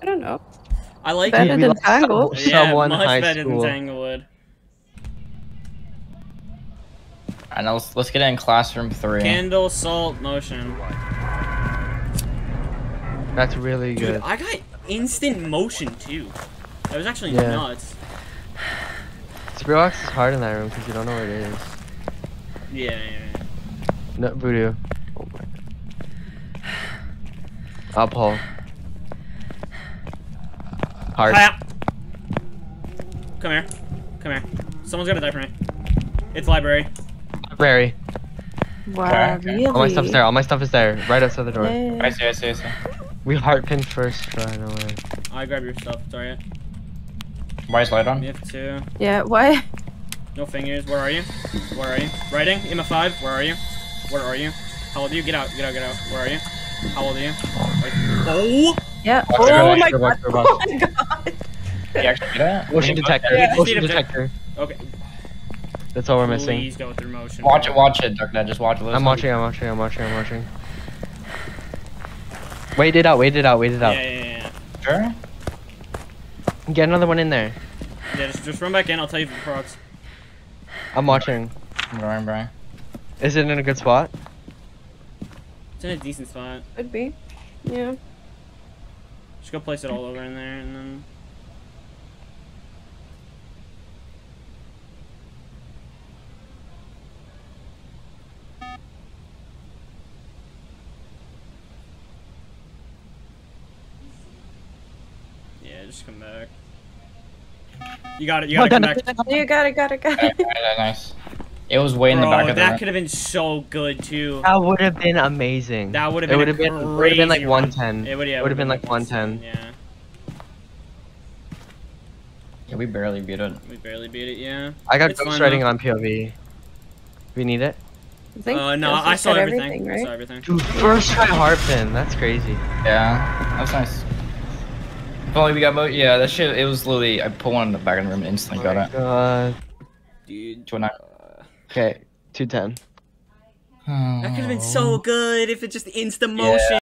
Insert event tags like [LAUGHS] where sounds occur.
I don't know. I like Better it. than [LAUGHS] lost Tangle. some- Yeah, [LAUGHS] someone much high better school. than Tanglewood. Alright, now let's, let's get in classroom three. Candle, salt, motion. That's really Dude, good. I got instant motion too. That was actually Yeah. nuts. Spirit box is hard in that room because you don't know where it is. Yeah, yeah, yeah. No, voodoo. Oh my. Up hole. Hard. Hi. Come here. Come here. Someone's gonna die for me. It's library. Library. Wow, okay. really? All my stuff's there. All my stuff is there. Right outside the door. Yeah. I see, I see, I see. We heart pinned first try, no way. I grab your stuff. It's alright. Why is light on? You have two. Yeah, why? No fingers. Where are you? Where are you? Writing. EMF five. Where are you? Where are you? How old are you? Get out. Get out. Get out. Where are you? How old are you? Oh. Yeah. Watch Oh my back, god. watch your back. [LAUGHS] Oh my god. You actually get it? [LAUGHS] Motion detector. Yeah, just Motion need a- detector. Okay. That's all we're missing. Please go through motion. Watch bro. it, watch it, Dark Knight. Just watch it. I'm watching, I'm watching, I'm watching, I'm watching. Wait it out, wait it out, wait it out. yeah, yeah. yeah. Sure? Get another one in there. Yeah, just, just run back in. I'll tell you if it procs. I'm watching. I'm going, Brian. Is it in a good spot? It's in a decent spot. Could be. Yeah. Just go place it all over in there, and then. Just come back. You got it. You gotta come back. You got it, got it, got it. Nice. It was way in the back of the that could have been so good too. That would have been amazing. That would have It been. would have been, it would have been like crazy run. 110. It would, yeah, It would have been like 110. Yeah, Yeah, we barely beat it. we barely beat it. Yeah. I got It's ghost writing though. on POV. We need it? I think Uh, no, I saw said everything. I saw everything. Dude, first try hard pin. That's crazy. Yeah, that's nice. If only we got mo- yeah, that shit, it was literally, I put one in the back of the room and instantly got it. Uh, Dude. To a nine. okay, 210. That could have been so good if it just instant Yeah. motion.